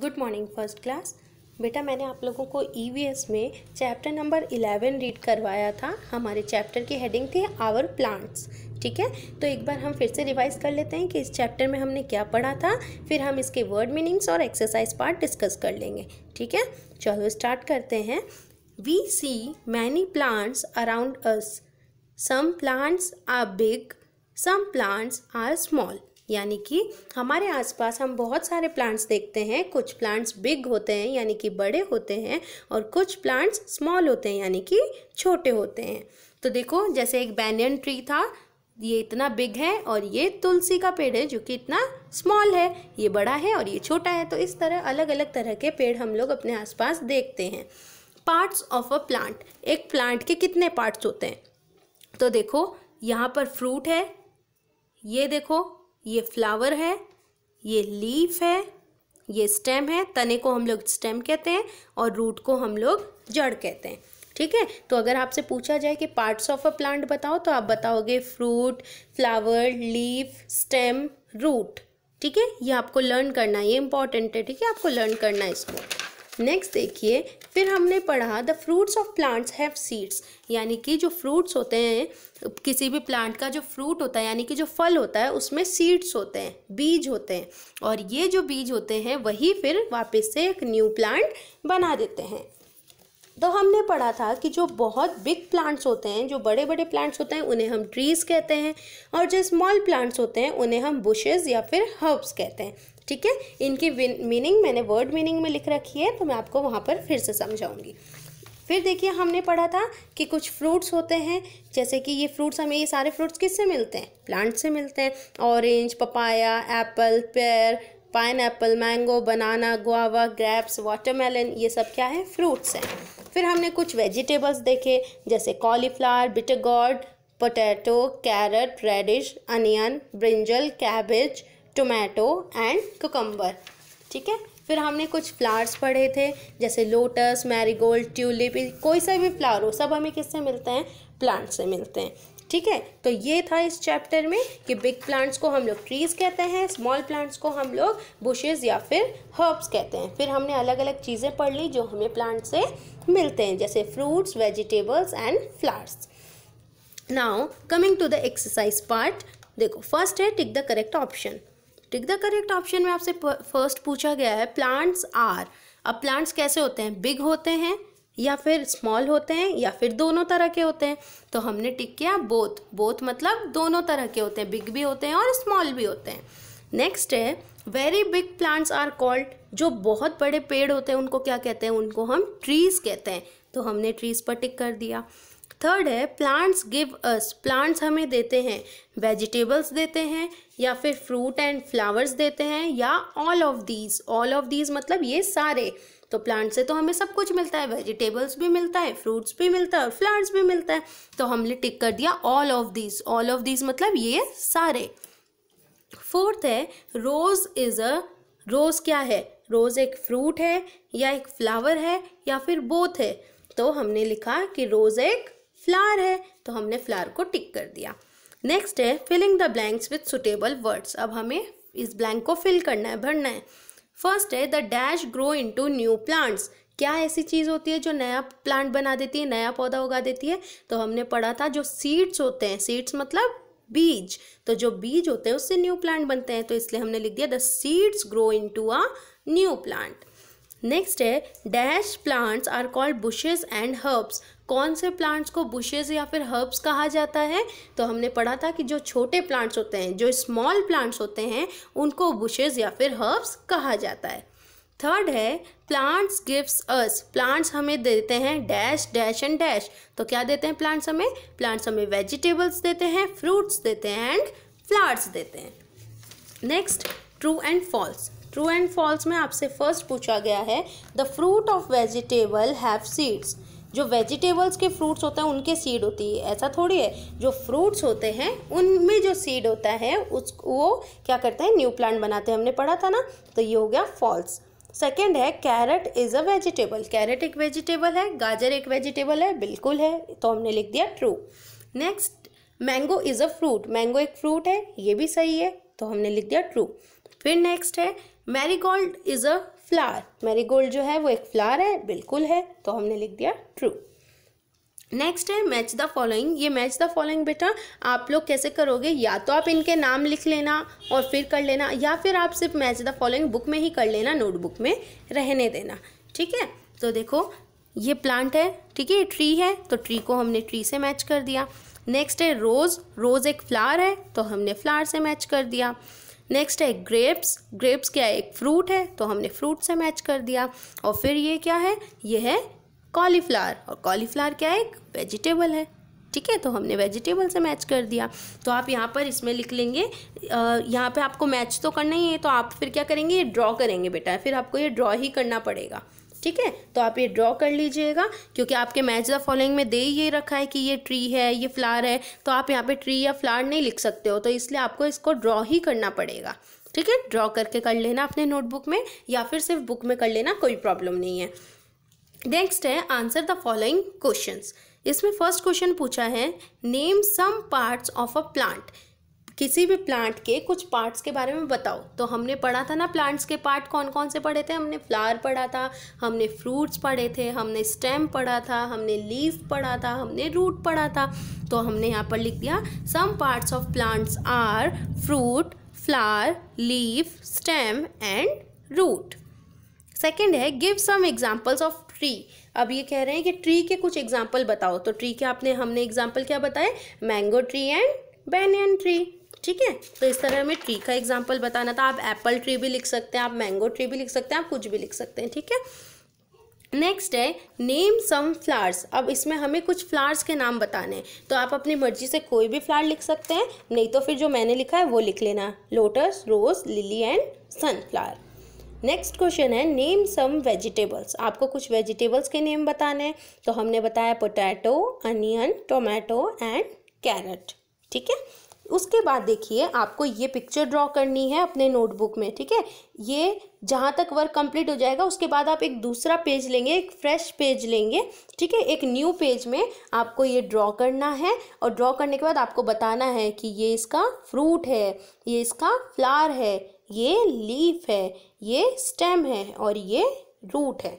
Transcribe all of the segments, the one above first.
Good morning first class. बेटा, मैंने आप लोगों को ईवीएस में चैप्टर नंबर इलेवन रीड करवाया था। हमारे चैप्टर की हेडिंग थी आवर प्लांट्स, ठीक है? तो एक बार हम फिर से रिवाइज कर लेते हैं कि इस चैप्टर में हमने क्या पढ़ा था, फिर हम इसके वर्ड मीनिंग्स और एक्सरसाइज पार्ट डिस्कस कर लेंगे, ठीक है? चलो स्टार्ट करते हैं। We see many plants around us some plants are big some plants are small यानी कि हमारे आसपास हम बहुत सारे प्लांट्स देखते हैं, कुछ प्लांट्स बिग होते हैं, यानी कि बड़े होते हैं और कुछ प्लांट्स स्मॉल होते हैं, यानी कि छोटे होते हैं। तो देखो, जैसे एक बैनियन ट्री था, ये इतना बिग है और ये तुलसी का पेड़ है जो कि इतना स्मॉल है, ये बड़ा है और ये छोटा है तो इस तरह अलग अलग तरह के पेड़ हम लोग अपने आसपास देखते हैं। पार्ट्स ऑफ़ अ प्लांट एक प्लांट के कितने पार्ट्स होते हैं? तो देखो, यहाँ पर फ्रूट है, ये देखो ये फ्लावर है, ये लीफ है, ये स्टेम है, तने को हम लोग स्टेम कहते हैं और रूट को हम लोग जड़ कहते हैं। ठीक है? तो अगर आपसे पूछा जाए कि पार्ट्स ऑफ़ अ प्लांट बताओ तो आप बताओगे fruit flower leaf stem root ठीक है? ये आपको लर्न करना है ये इंपॉर्टेंट है। ठीक है? आपको लर्न करना है इसको। नेक्स्ट देखिए, फिर हमने पढ़ा the fruits of plants have seeds यानी कि जो फ्रूट्स होते हैं, किसी भी प्लांट का जो फ्रूट होता है, यानी कि जो फल होता है, उसमें सीड्स होते हैं, बीज होते हैं. और ये जो बीज होते हैं, वही फिर वापस से एक न्यू प्लांट बना देते हैं. तो हमने पढ़ा था कि जो बहुत बिग प्लांट्स होते हैं, जो बड़े बड़े प्लांट्स होते हैं, उन्हें हम ट्रीज़ कहते हैं और जो स्मॉल प्लांट्स होते हैं, उन्हें हम बुशेज़ या फिर हर्ब्स कहते हैं। ठीक है? इनकी मीनिंग मैंने वर्ड मीनिंग में लिख रखी है तो मैं आपको वहाँ पर फिर से समझाऊँगी। फिर देखिए, हमने पढ़ा था कि कुछ फ्रूट्स होते हैं, जैसे कि ये फ्रूट्स हमें, ये सारे फ्रूट्स किससे मिलते हैं? प्लांट से मिलते हैं। Orange papaya apple pear pine mango banana guava grapes watermelon ये सब क्या है? फ्रूट्स हैं। फिर हमने कुछ वेजिटेबल्स देखे, जैसे cauliflower bitter gourd potato carrot radish onion brinjal cabbage tomato and cucumber ठीक है? फिर हमने कुछ फ्लावर्स पढ़े थे, जैसे लोटस मैरीगोल्ड ट्यूलिप कोई सा भी फ्लावर हो, सब हमें किससे मिलते हैं? प्लांट से मिलते हैं। ठीक है? तो ये था इस चैप्टर में कि बिग प्लांट्स को हम लोग ट्रीज कहते हैं स्मॉल प्लांट्स को हम लोग बुशेज या फिर हर्ब्स कहते हैं। फिर हमने अलग अलग चीज़ें पढ़ ली जो हमें प्लांट से मिलते हैं, जैसे fruits vegetables and flowers now coming to the exercise part देखो फ़र्स्ट है tick the correct option tick the correct option में आपसे फ़र्स्ट पूछा गया है प्लांट्स आर अब प्लांट्स कैसे होते हैं? बिग होते हैं या फिर स्मॉल होते हैं या फिर दोनों तरह के होते हैं। तो हमने टिक किया बोथ बोथ मतलब दोनों तरह के होते हैं। बिग भी होते हैं और स्मॉल भी होते हैं। नेक्स्ट है very big plants are called जो बहुत बड़े पेड़ होते हैं, उनको क्या कहते हैं? उनको हम ट्रीज कहते हैं। तो हमने ट्रीज पर टिक कर दिया। थर्ड है प्लांट्स गिव अस प्लांट्स हमें देते हैं। वेजिटेबल्स देते हैं या फिर फ्रूट एंड फ्लावर्स देते हैं या all of these all of these मतलब ये सारे। तो प्लांट से तो हमें सब कुछ मिलता है वेजिटेबल्स भी मिलता है फ्रूट्स भी मिलता है और फ्लावर्स भी मिलता है। तो हमने टिक कर दिया all of these all of these मतलब ये सारे। फोर्थ है रोज इज़ अ रोज क्या है? रोज एक फ्रूट है या एक फ्लावर है या फिर बोथ है? तो हमने लिखा कि रोज एक फ्लावर है तो हमने फ्लावर को टिक कर दिया। नेक्स्ट है filling the blanks with suitable words अब हमें इस ब्लैंक को फिल करना है, भरना है। फ़र्स्ट है the dash grow into new plants क्या ऐसी चीज़ होती है जो नया प्लांट बना देती है, नया पौधा उगा देती है? तो हमने पढ़ा था जो सीड्स होते हैं सीड्स मतलब बीज। तो जो बीज होते हैं, उससे न्यू प्लांट बनते हैं। तो इसलिए हमने लिख दिया the seeds grow into a new plant next है dash plants are called bushes and herbs कौन से प्लांट्स को बुशेज या फिर हर्ब्स कहा जाता है? तो हमने पढ़ा था कि जो छोटे प्लांट्स होते हैं, जो स्मॉल प्लांट्स होते हैं, उनको बुशेज या फिर हर्ब्स कहा जाता है। थर्ड है प्लांट्स गिव्स अस प्लांट्स हमें देते हैं डैश डैश एंड डैश तो क्या देते हैं प्लांट्स हमें? प्लांट्स हमें वेजिटेबल्स देते हैं फ्रूट्स देते हैं एंड फ्लावर्स देते हैं। Next true and false true and false में आपसे फ़र्स्ट पूछा गया है the fruit of vegetable have seeds जो वेजिटेबल्स के फ्रूट्स होते हैं, उनके सीड होती है। ऐसा थोड़ी है, जो फ्रूट्स होते हैं, उनमें जो सीड होता है, उस, वो क्या करते हैं न्यू प्लांट बनाते हैं। हमने पढ़ा था ना तो ये हो गया फॉल्स सेकेंड है carrot is a vegetable carrot एक वेजिटेबल है, गाजर एक वेजिटेबल है, बिल्कुल है तो हमने लिख दिया true next mango is a fruit mango एक फ्रूट है, ये भी सही है तो हमने लिख दिया ट्रू फिर नेक्स्ट है marigold is a flower marigold जो है, वो एक फ्लावर है, बिल्कुल है तो हमने लिख दिया ट्रू नेक्स्ट है मैच द फॉलोइंग ये मैच द फॉलोइंग बेटा, आप लोग कैसे करोगे? या तो आप इनके नाम लिख लेना और फिर कर लेना, या फिर आप सिर्फ़ मैच द फॉलोइंग बुक में ही कर लेना नोटबुक में रहने देना. ठीक है? तो देखो, ये प्लांट है, ठीक है? ट्री है तो ट्री को हमने ट्री से मैच कर दिया. नेक्स्ट है रोज़ रोज़ एक फ्लावर है तो हमने फ्लावर से मैच कर दिया. नेक्स्ट है ग्रेप्स ग्रेप्स क्या है? एक फ्रूट है तो हमने फ्रूट से मैच कर दिया। और फिर ये क्या है? ये है कॉलीफ्लावर और कॉलीफ्लावर क्या है? एक वेजिटेबल है। ठीक है? तो हमने वेजिटेबल से मैच कर दिया। तो आप यहाँ पर इसमें लिख लेंगे यहाँ पे आपको मैच तो करना ही है तो आप फिर क्या करेंगे? ये ड्रॉ करेंगे बेटा। फिर आपको ये ड्रॉ ही करना पड़ेगा। ठीक है? तो आप ये ड्रॉ कर लीजिएगा, क्योंकि आपके मैच द फॉलोइंग में दे ये रखा है कि ये ट्री है, ये फ्लावर है तो आप यहाँ पे ट्री या फ्लावर नहीं लिख सकते हो तो इसलिए आपको इसको ड्रॉ ही करना पड़ेगा। ठीक है? ड्रॉ करके कर लेना अपने नोटबुक में, या फिर सिर्फ़ बुक में कर लेना, कोई प्रॉब्लम नहीं है। नेक्स्ट है आंसर द फॉलोइंग क्वेश्चंस इसमें फ़र्स्ट क्वेश्चन पूछा है name some parts of a plant किसी भी प्लांट के कुछ पार्ट्स के बारे में बताओ। तो हमने पढ़ा था ना प्लांट्स के पार्ट कौन कौन से पढ़े थे? हमने फ्लावर पढ़ा था, हमने फ्रूट्स पढ़े थे, हमने स्टेम पढ़ा था, हमने लीफ पढ़ा था, हमने रूट पढ़ा था। तो हमने यहाँ पर लिख दिया some parts of plants are fruit flower leaf stem and root second है give some examples of tree अब ये कह रहे हैं कि ट्री के कुछ एग्ज़ाम्पल बताओ। तो ट्री के आपने हमने एग्ज़ाम्पल क्या बताए? Mango tree and banyan tree ठीक है? तो इस तरह हमें ट्री का एग्ज़ाम्पल बताना था। आप एप्पल ट्री भी लिख सकते हैं, आप मैंगो ट्री भी लिख सकते हैं, आप कुछ भी लिख सकते हैं, ठीक है? नेक्स्ट है नेम सम फ्लावर्स अब इसमें हमें कुछ फ्लावर्स के नाम बताने हैं। तो आप अपनी मर्ज़ी से कोई भी फ्लावर लिख सकते हैं। नहीं तो फिर जो मैंने लिखा है, वो लिख लेना। Lotus rose lily and sunflower next question है नेम सम वेजिटेबल्स आपको कुछ वेजिटेबल्स के नेम बताने हैं। तो हमने बताया potato onion tomato and carrot ठीक है? उसके बाद देखिए, आपको ये पिक्चर ड्रॉ करनी है अपने नोटबुक में, ठीक है? ये जहाँ तक वर्क कंप्लीट हो जाएगा, उसके बाद आप एक दूसरा पेज लेंगे, एक फ्रेश पेज लेंगे, ठीक है? एक न्यू पेज में आपको ये ड्रॉ करना है और ड्रॉ करने के बाद आपको बताना है कि ये इसका फ्रूट है, ये इसका फ्लावर है, ये लीफ है, ये स्टेम है और ये रूट है,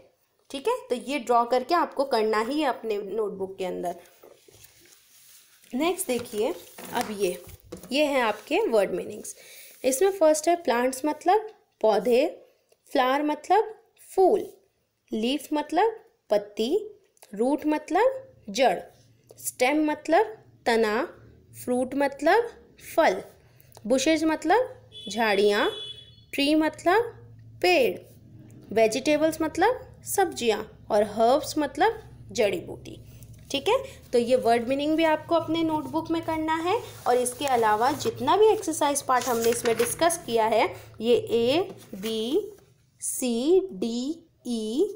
ठीक है? तो ये ड्रॉ करके आपको करना ही है अपने नोटबुक के अंदर। नेक्स्ट देखिए, अब ये। ये हैं आपके वर्ड मीनिंग्स इसमें फ़र्स्ट है प्लांट्स मतलब पौधे फ्लावर मतलब फूल लीफ मतलब पत्ती रूट मतलब जड़ स्टेम मतलब तना फ्रूट मतलब फल बुशेज मतलब झाड़ियाँ ट्री मतलब पेड़ वेजिटेबल्स मतलब सब्ज़ियाँ और हर्ब्स मतलब जड़ी बूटी। ठीक है? तो ये वर्ड मीनिंग भी आपको अपने नोटबुक में करना है और इसके अलावा जितना भी एक्सरसाइज पार्ट हमने इसमें डिस्कस किया है, ये A B C D E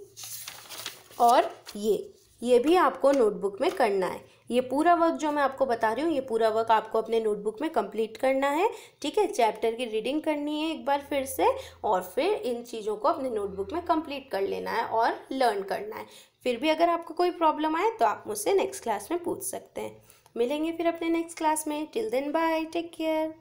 और ये ये भी आपको नोटबुक में करना है। ये पूरा वर्क जो मैं आपको बता रही हूँ, ये पूरा वर्क आपको अपने नोटबुक में कंप्लीट करना है, ठीक है? चैप्टर की रीडिंग करनी है एक बार फिर से और फिर इन चीज़ों को अपने नोटबुक में कंप्लीट कर लेना है और लर्न करना है। फिर भी अगर आपको कोई प्रॉब्लम आए तो आप मुझसे नेक्स्ट क्लास में पूछ सकते हैं। मिलेंगे फिर अपने नेक्स्ट क्लास में। Till then bye take care